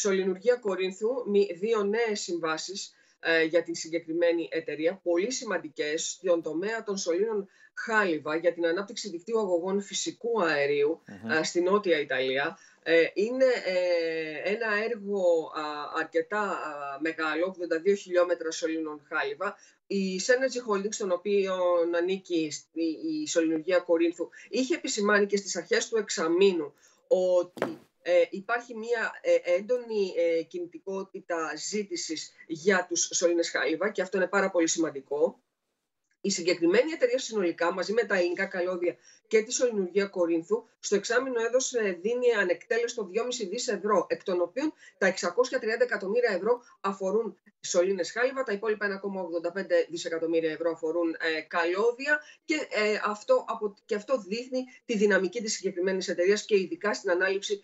Σολυνουργία Κορίνθου, δύο νέες συμβάσεις ε, για την συγκεκριμένη εταιρεία, πολύ σημαντικές στον τομέα των σωλήνων χάλιβα για την ανάπτυξη δικτύου αγωγών φυσικού ε, στη Νότια Ιταλία. Ε, είναι ένα έργο αρκετά μεγάλο, 82 χιλιόμετρα σωλήνων χάλιβα. Η Synergy Holdings, στον οποίο ανήκει η Σωληνουργία Κορίνθου, είχε επισημάνει και στις αρχές του εξαμήνου ότι ε, υπάρχει μια ε, έντονη ε, κινητικότητα ζήτησης για τους σωλήνες χάλιβα και αυτό είναι πάρα πολύ σημαντικό. Η συγκεκριμένη εταιρεία συνολικά, μαζί με τα ελληνικά καλώδια και τη Σωληνουργία Κορίνθου, στο εξάμεινο έδωσε, δίνει ανεκτέλεστο 2,5 δις ευρώ, εκ των οποίων τα 630 εκατομμύρια ευρώ αφορούν σωλήνες χάλιβα, τα υπόλοιπα 1,85 δισεκατομμύρια ευρώ αφορούν καλώδια και, αυτό, και αυτό δείχνει τη δυναμική της συγκεκριμένης εταιρείας και ειδικά στην ανάληψη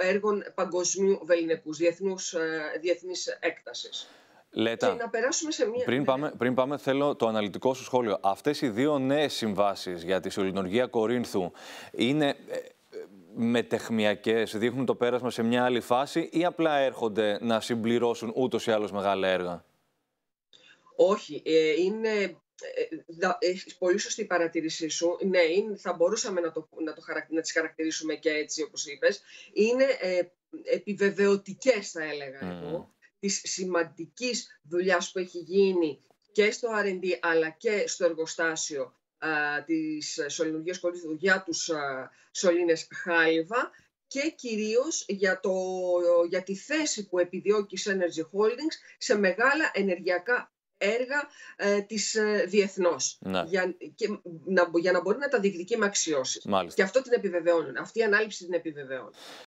έργων παγκοσμίου βεληνικούς, διεθνούς, ε, διεθνής έκτασης. Λέτα, και να περάσουμε σε μία... Πριν πάμε, πριν πάμε, θέλω το αναλυτικό σου σχόλιο. Αυτές οι δύο νέες συμβάσεις για τη Σολυνουργία Κορίνθου είναι ε, μετεχμιακές, δείχνουν το πέρασμα σε μια άλλη φάση ή απλά έρχονται να συμπληρώσουν ούτως ή άλλως μεγάλα έργα; Όχι, ε, είναι έχεις πολύ σωστή η παρατήρησή σου. Ναι, είναι, θα μπορούσαμε να, το, να, το, να τις χαρακτηρίσουμε και έτσι όπως είπες. Είναι ε, επιβεβαιωτικές θα έλεγα mm. εγώ της σημαντικής δουλειάς που έχει γίνει και στο R&D αλλά και στο εργοστάσιο α, της σωληνουργίας κορίθου για τους α, σωλήνες χάλιβα και κυρίως για, το, για τη θέση που επιδιώκει η Energy Holdings σε μεγάλα ενεργειακά έργα ε, της ε, διεθνώς ναι. για, και, να, για να μπορεί να τα διεκδικεί με αξιώσεις. Και αυτό την επιβεβαιώνουν. Αυτή η ανάληψη την επιβεβαιώνουν.